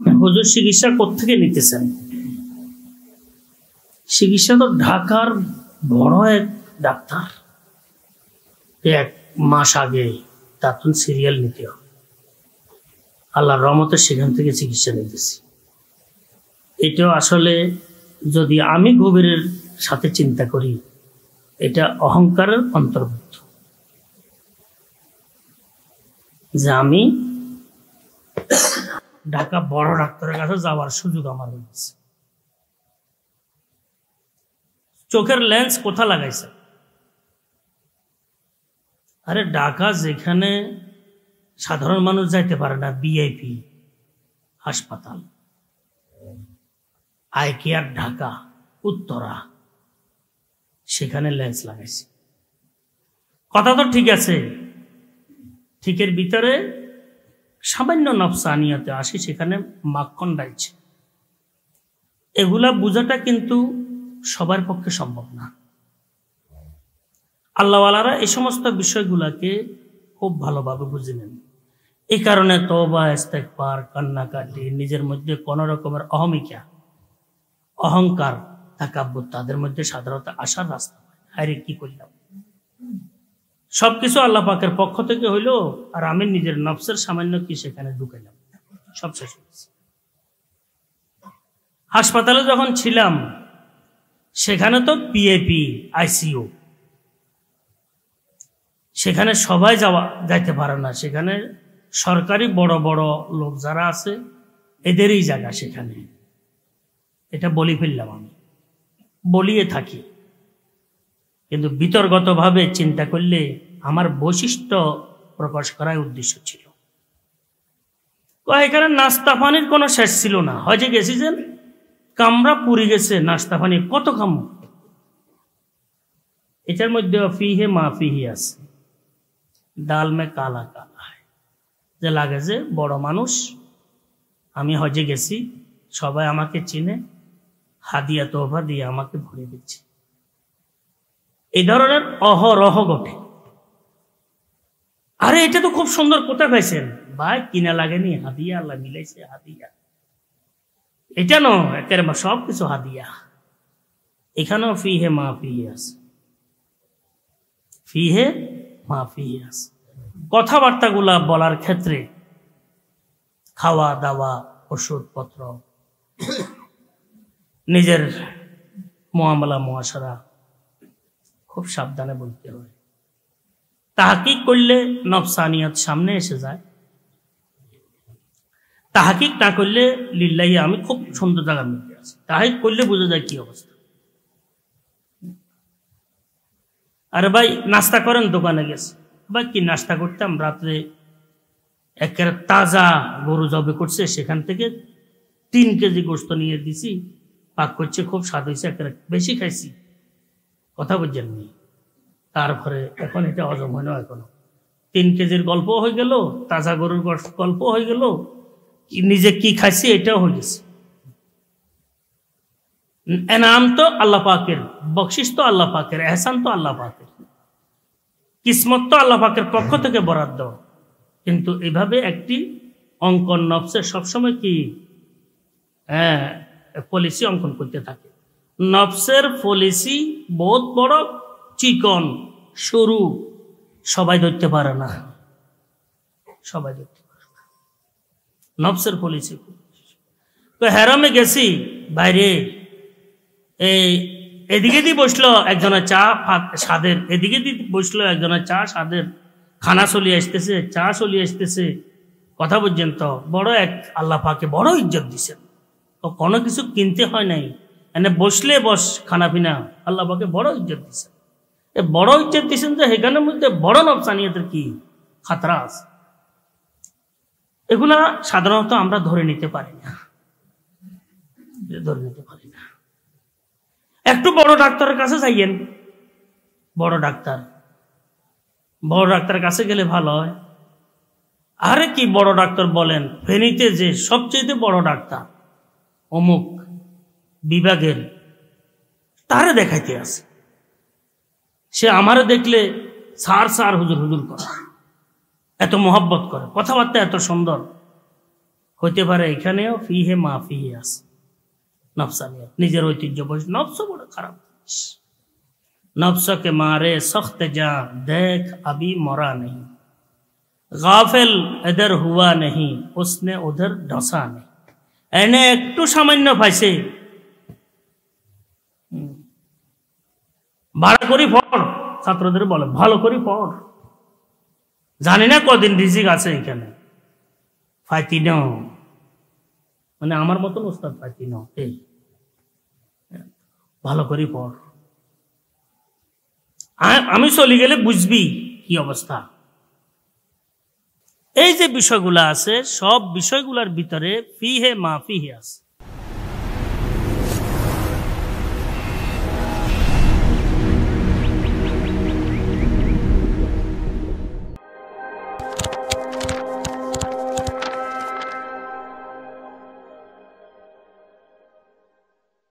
হুজুর চিকিৎসা কোথেকে নিতেছেন? চিকিৎসা তো ঢাকার বড় এক ডাক্তার। এক মাস আগে তার সিরিয়াল নিতে হবে আল্লাহ রহমতে সেখান থেকে চিকিৎসা নিতেছি। এটাও আসলে যদি আমি গভীরের সাথে চিন্তা করি, এটা অহংকারের অন্তর্ভুক্ত। যে আমি ঢাকা বড় ডাক্তারের কাছে যাওয়ার সুযোগ আমার হয়েছে। চোখের লেন্স কোথা লাগাইছে? আরে ঢাকা যেখানে সাধারণ মানুষ যাইতে পারে না বিআইপি হাসপাতাল। আই কেয়ার ঢাকা, উত্তরা, সেখানে লেন্স লাগাইছে। কথা তো ঠিক আছে, ঠিকের ভিতরে সামান্য নফসানিয়াতে আসি, সেখানে মাখন ডাইছে এগুলা বোঝাটা কিন্তু সবার পক্ষে সম্ভব না। আল্লাহওয়ালারা এই সমস্ত বিষয়গুলাকে খুব ভালোভাবে বুঝে নেন। এই কারণে তোবা ইস্তেকবার কান্নাকাটি, নিজের মধ্যে কোন রকমের অহমিকা, অহংকার তাকাব্য তাদের মধ্যে সাধারণত আসার রাস্তা হাইরে কি করলাম? সবকিছু আল্লাহ পাকের পক্ষ থেকে হইল, আর আমি নিজের নফসের সামান্য কি সেখানে ঢুকাইলাম। সব শেষ হয়েছে হাসপাতালে যখন ছিলাম, সেখানে তো পিএপি আইসিইউ সেখানে সবাই যাওয়া, যাইতে পারে না। সেখানে সরকারি বড় বড় লোক যারা আছে, এদেরই জায়গা সেখানে। এটা বলি ফেললাম আমি। বলিয়ে থাকি। কিন্তু বিতর্গতভাবে চিন্তা করলে আমার বৈশিষ্ট্য প্রকাশ করাই উদ্দেশ্য ছিল। এখানে নাস্তা পানির কোনো শেষ ছিল না। হজে গেছি যে কামরা পুরি গেছে নাস্তা পানি কত কাম এটার মধ্যে ফিহে মা ফিহি আছে। ডাল মে কালা কালা যে লাগে যে বড় মানুষ, আমি হজে গেছি, সবাই আমাকে চিনে, হাদিয়া তোহফা দিয়ে আমাকে ভরে দিচ্ছে। এই ধরনের অহরহ ঘটে। আরে, এটা তো খুব সুন্দর কোথায় পাইছেন ভাই, কিনা লাগেনি, হাদিয়া, আল্লাহ মিলাইছে, হাদিয়া। এটা ন একেবারে সব কিছু হাদিয়া। এখানেও ফিহে মা ফিহে আছে। ফিহে মা ফিহে আছে। কথাবার্তাগুলা বলার ক্ষেত্রে খাওয়া দাওয়া ওষুধপত্র, নিজের মহামলা, মহাসারা খুব সাবধানে বলতে হয়। তাহাকিক করলে নফসানিয়ত সামনে এসে যায়। তাহাকিক না করলে লিল্লাহি আমি খুব সুন্দর জায়গার মধ্যে আছি। তাহাকিক করলে বোঝা যায় কি অবস্থা। আরে ভাই, নাস্তা করেন, দোকানে গেছে। ভাই, কি নাস্তা করতাম? রাত্রে একের তাজা গরু জবে করছে, সেখান থেকে তিন কেজি গোস্ত নিয়ে দিছি। পাক করছে, খুব স্বাদ হয়েছে, একের বেশি খাইছি। কথা বুঝেননি তারপরে এখন এটা হজম হয় না এখনও। তিন কেজির গল্প হয়ে গেল, তাজা গরুর গল্প হয়ে গেল নিজে কি খাইছি এটাও হয়ে গেছে। এনাম তো আল্লাহ পাকের বকশিস তো আল্লাহ পাকের, এহসান তো আল্লাহ পাকের। কিসমত তো আল্লাহ পাকের পক্ষ থেকে বরাদ্দ। কিন্তু এভাবে একটি অঙ্কন নফসে সবসময় কি হ্যাঁ পলিসি অঙ্কন করতে থাকে। নফসের পলিসি বহুত বড় চিকন, সরু। সবাই ধরতে পারে না। সবাই ধরতে পারে না। নফসের পলিসি। তো হ্যারামে গেছি, বাইরে। এই এদিকে দিয়ে বসল একজনের চা স্বাদের। এদিকে দিয়ে বসল একজনের চা স্বাদের। খানা চলিয়ে আসতেছে, চা চলিয়ে আসতেছে। কথা পর্যন্ত বড় এক আল্লাহ পাকে বড় ইজ্জত দিছেন। তো কোনো কিছু কিনতে হয় নাই। এনে বসলে বস খানা পিনা। আল্লাহ বড় ইজ্জত দিছেন এ বড় ইজ্জত দিছেন যে সেখানের মধ্যে বড় নবসানিয়তের কি খাতরা আছে। এগুলা সাধারণত আমরা ধরে নিতে পারি না। ধরে নিতে পারি না। একটু বড় ডাক্তারের কাছে যাইয়েন। বড় ডাক্তার। বড় ডাক্তারের কাছে গেলে ভালো হয়। আরে কি বড় ডাক্তার বলেন? ফেনীতে যে সবচেয়ে বড় ডাক্তার, অমুক বিভাগের তারে দেখাইতে আছে। সে আমারে দেখলে সার সার হুজুর হুজুর করে। এত মহাব্বত করে। কথাবার্তা এত সুন্দর। হইতে পারে এখানেও ফিহে মা ফিহে আছে। নফসানিয়ত নিজের ঐতিহ্য বয়স নফস বড় খারাপ নফসকে মারে সখত যা দেখ আবি মরা নেই। গাফেল এদের হুয়া নেই। উসনে ওদের ডসা নেই। এনে একটু সামান্য পাইছে ভালো করি পড়, ছাত্রদের বলে, ভালো করি পড়। জানি না কদিন রিজিক আছে এখানে। ফাইতি মানে আমার মতন ওস্তাদ ফাইতি এই ভালো করি পড়। আমি চলে গেলে বুঝবি কি অবস্থা। এই যে বিষয়গুলো আছে, সব বিষয়গুলোর ভিতরে ফিহে মা ফিহে আছে।